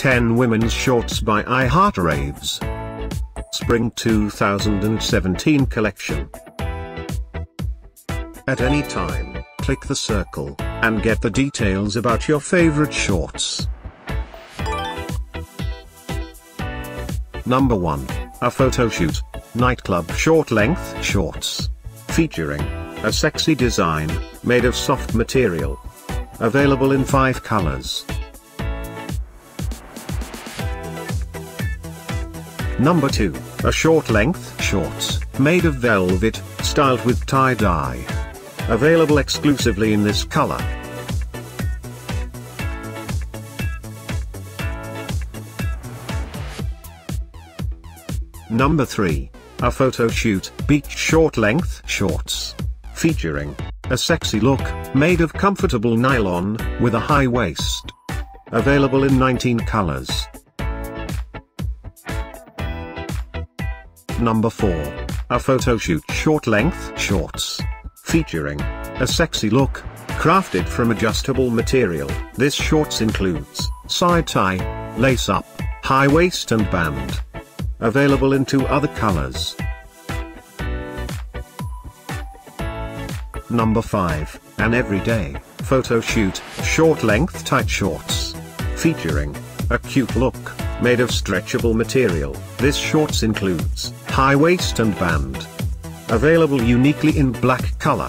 10 Women's Shorts by iHeartRaves. Spring 2017 Collection. At any time, click the circle, and get the details about your favorite shorts. Number 1. A photo shoot. Nightclub short length shorts. Featuring a sexy design, made of soft material. Available in 5 colors. Number 2, a short length shorts, made of velvet, styled with tie-dye. Available exclusively in this color. Number 3, a photo shoot, beach short length shorts. Featuring a sexy look, made of comfortable nylon, with a high waist. Available in 19 colors. Number 4. A photo shoot short length shorts. Featuring a sexy look, crafted from adjustable material. This shorts includes side tie, lace up, high waist and band. Available in two other colors. Number 5, an everyday, photo shoot, short length tight shorts. Featuring, a cute look, made of stretchable material. This shorts includes, high waist and band. Available uniquely in black color.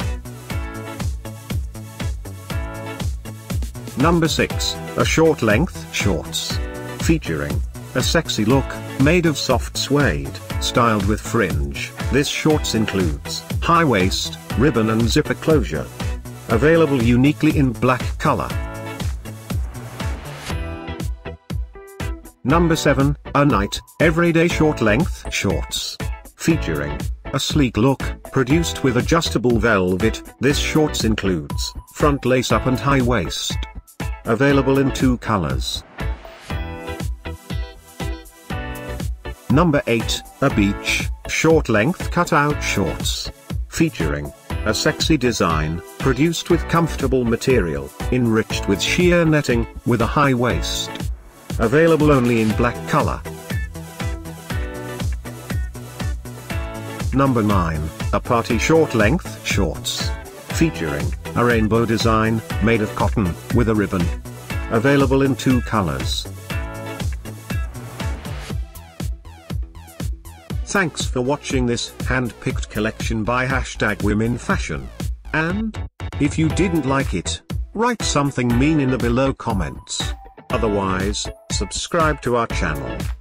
Number 6, a short length shorts. Featuring, a sexy look, made of soft suede, styled with fringe. This shorts includes, high waist, ribbon and zipper closure. Available uniquely in black color. Number 7, a night, everyday short length shorts. Featuring, a sleek look, produced with adjustable velvet, this shorts includes, front lace up and high waist. Available in two colors. Number 8, a beach, short length cutout shorts. Featuring, a sexy design, produced with comfortable material, enriched with sheer netting, with a high waist. Available only in black color. Number 9, a party short length shorts. Featuring, a rainbow design, made of cotton, with a ribbon. Available in two colors. Thanks for watching this hand-picked collection by hashtag women fashion. And, if you didn't like it, write something mean in the below comments. Otherwise, subscribe to our channel.